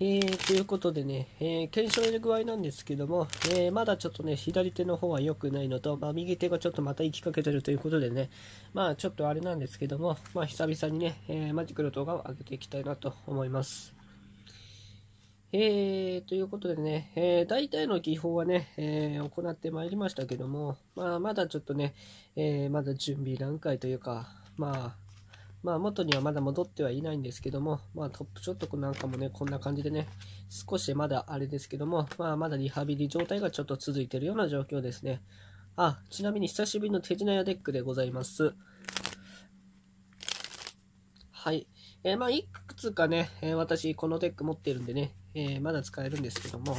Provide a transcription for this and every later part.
えー、ということでね、えー、検証の具合なんですけども、えー、まだちょっとね、左手の方は良くないのと、まあ、右手がちょっとまた行きかけてるということでね、まあ、ちょっとあれなんですけども、まあ、久々にね、えマジックの動画を上げていきたいなと思います。えー、ということでね、え、大体の技法はね、え、行ってまいりましたけども、まあ、まだちょっとね、えまだ準備段階というか、まあ、まあ元にはまだ戻ってはいないんですけども、まあトップショットなんかもね、こんな感じでね、少しまだあれですけども、まあまだリハビリ状態がちょっと続いているような状況ですね。あ、ちなみに久しぶりの手品屋デックでございます。はい。えー、まあいくつかね、えー、私このデック持ってるんでね、えー、まだ使えるんですけども、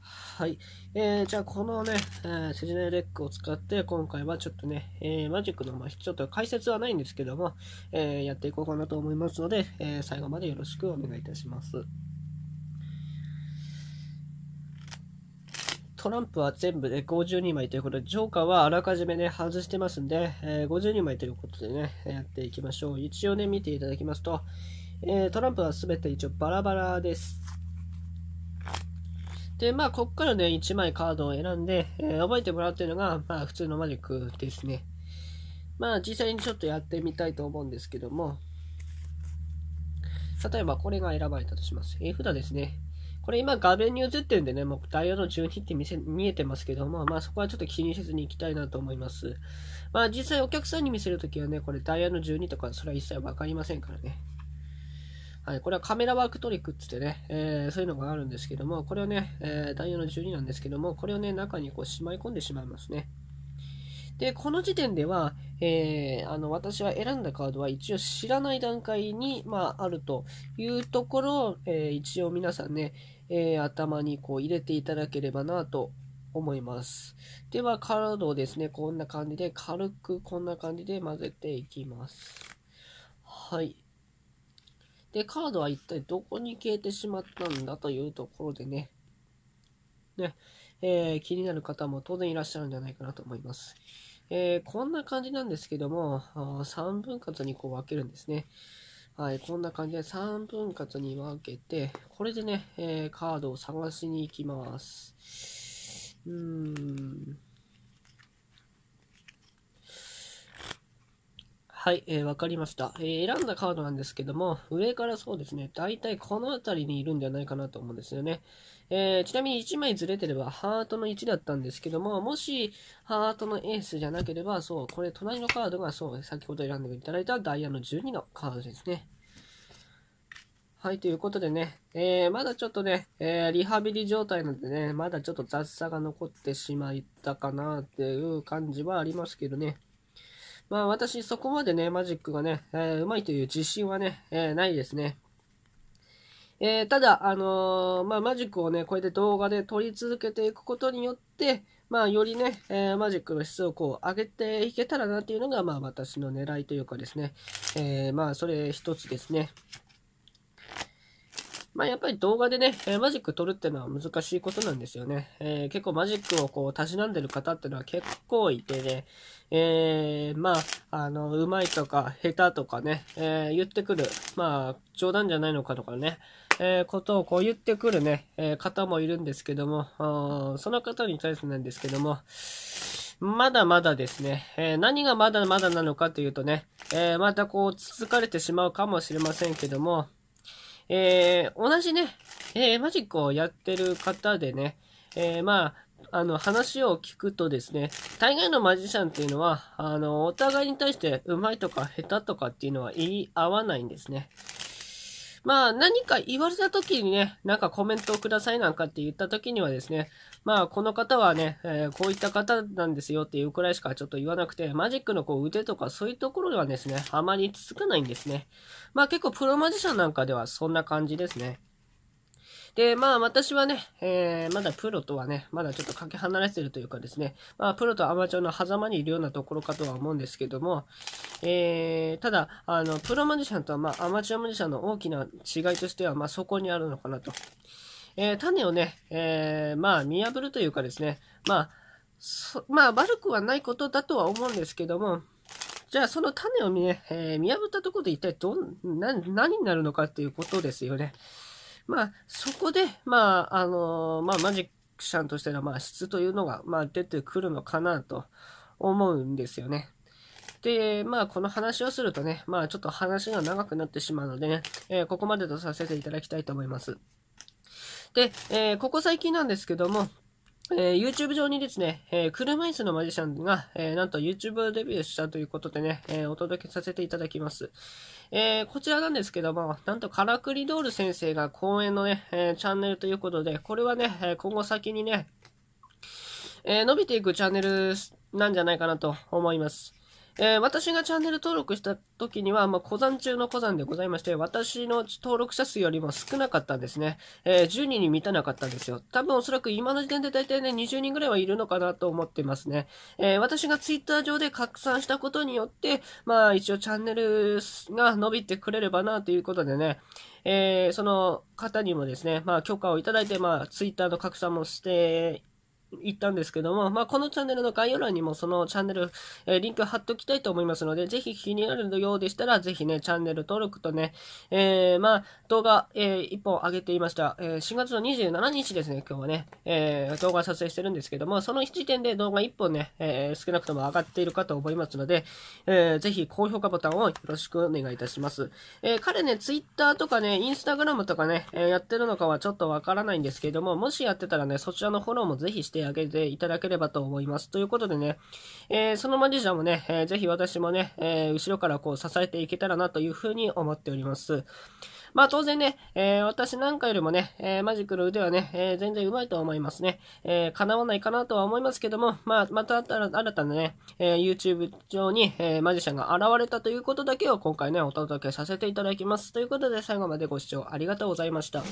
はい。えー、じゃあこのね、えー、セジネレックを使って今回はちょっとね、えー、マジックの、まあ、ちょっと解説はないんですけども、えー、やっていこうかなと思いますので、えー、最後までよろしくお願いいたします。トランプは全部で52枚ということで、ジョーカーはあらかじめね、外してますんで、えー、52枚ということでね、やっていきましょう。一応ね、見ていただきますと、えー、トランプは全て一応バラバラです。で、まあ、こっからね、1枚カードを選んで、えー、覚えてもらうっていうのが、まあ、普通のマジックですね。まあ、実際にちょっとやってみたいと思うんですけども、例えばこれが選ばれたとします。絵札ですね。これ今画面に映ってるんでね、もうダイヤの12って見せ見えてますけども、まあそこはちょっと気にせずに行きたいなと思います。まあ実際お客さんに見せるときはね、これダイヤの12とかそれは一切わかりませんからね。はい、これはカメラワークトリックってってね、えー、そういうのがあるんですけども、これをね、えー、ダイヤの12なんですけども、これをね、中にこうしまい込んでしまいますね。で、この時点では、えー、あの、私は選んだカードは一応知らない段階に、まあ、あるというところを、えー、一応皆さんね、えー、頭にこう入れていただければなと思います。では、カードをですね、こんな感じで、軽くこんな感じで混ぜていきます。はい。で、カードは一体どこに消えてしまったんだというところでね、ね、えー、気になる方も当然いらっしゃるんじゃないかなと思います。えー、こんな感じなんですけども、3分割にこう分けるんですね。はい、こんな感じで3分割に分けて、これでね、えー、カードを探しに行きます。うーん。はい、えー、わかりました、えー、選んだカードなんですけども、上からそうですね、大体この辺りにいるんではないかなと思うんですよね。えー、ちなみに1枚ずれてればハートの1だったんですけども、もしハートのエースじゃなければ、そう、これ隣のカードがそう、先ほど選んでいただいたダイヤの12のカードですね。はい、ということでね、えー、まだちょっとね、えー、リハビリ状態なんでね、まだちょっと雑さが残ってしまったかなっていう感じはありますけどね。まあ私そこまでね、マジックがね、えー、うまいという自信はね、えー、ないですね。えー、ただ、あのー、まあ、マジックをね、こうやって動画で撮り続けていくことによって、まあ、よりね、えー、マジックの質をこう上げていけたらなっていうのが、まあ、私の狙いというかですね、えまあ、それ一つですね。まあやっぱり動画でね、えー、マジック撮るってのは難しいことなんですよね。えー、結構マジックをこう、たしなんでる方ってのは結構いてね、えー、まあ、あの、うまいとか、下手とかね、えー、言ってくる、まあ、冗談じゃないのかとかね、えー、ことをこう言ってくるね、えー、方もいるんですけども、その方に対してなんですけども、まだまだですね、えー、何がまだまだなのかというとね、えー、またこう、つつかれてしまうかもしれませんけども、えー、同じね、えー、マジックをやってる方でね、えー、まあ、あの、話を聞くとですね、大概のマジシャンっていうのは、あの、お互いに対して上手いとか下手とかっていうのは言い合わないんですね。まあ、何か言われた時にね、なんかコメントをくださいなんかって言った時にはですね、まあ、この方はね、えー、こういった方なんですよっていうくらいしかちょっと言わなくて、マジックのこう腕とかそういうところではですね、あまりつつかないんですね。まあ結構プロマジシャンなんかではそんな感じですね。で、まあ私はね、えー、まだプロとはね、まだちょっとかけ離れてるというかですね、まあプロとアマチュアの狭間にいるようなところかとは思うんですけども、えー、ただ、あの、プロマジシャンとは、まあアマチュアマジシャンの大きな違いとしては、まあそこにあるのかなと。えー、種をね、えー、まあ見破るというかですね、まあ、まあ悪くはないことだとは思うんですけども、じゃあ、その種をね、えー、見破ったところで一体どん、な、何になるのかっていうことですよね。まあ、そこで、まあ、あの、まあ、マジックシャンとしての、まあ、質というのが、まあ、出てくるのかなと思うんですよね。で、まあ、この話をするとね、まあ、ちょっと話が長くなってしまうのでね、えー、ここまでとさせていただきたいと思います。で、えー、ここ最近なんですけども、えー、YouTube 上にですね、えー、車椅子のマジシャンが、えー、なんと YouTube デビューしたということでね、えお届けさせていただきます。えこちらなんですけども、なんとカラクリドール先生が講演のね、えチャンネルということで、これはね、え今後先にね、え伸びていくチャンネルなんじゃないかなと思います。えー、私がチャンネル登録した時には、まあ、小山中の小山でございまして、私の登録者数よりも少なかったんですね。えー、10人に満たなかったんですよ。多分おそらく今の時点で大体ね、20人ぐらいはいるのかなと思ってますね。えー、私がツイッター上で拡散したことによって、まあ、一応チャンネルが伸びてくれればなということでね、えー、その方にもですね、まあ、許可をいただいて、まあ、ツイッターの拡散もして言ったんですけども、まあ、このチャンネルの概要欄にもそのチャンネル、えー、リンク貼っておきたいと思いますので、ぜひ気になるようでしたら、ぜひね、チャンネル登録とね、えー、まあ、動画、えー、1本上げていました。えー、4月の27日ですね、今日はね、えー、動画撮影してるんですけども、その時点で動画1本ね、えー、少なくとも上がっているかと思いますので、えー、ぜひ高評価ボタンをよろしくお願いいたします。えー、彼ね、Twitter とかね、Instagram とかね、えー、やってるのかはちょっとわからないんですけども、もしやってたらね、そちらのフォローもぜひしてあげていただければと思います。ということでね、えー、そのマジシャンもね、えー、ぜひ私もね、えー、後ろからこう支えていけたらなというふうに思っております。まあ当然ね、えー、私なんかよりもね、えー、マジックの腕はね、えー、全然上手いと思いますね。えー、叶わないかなとは思いますけども、まあまた新たなね、えー、YouTube 上に、えー、マジシャンが現れたということだけを今回ね、お届けさせていただきます。ということで最後までご視聴ありがとうございました。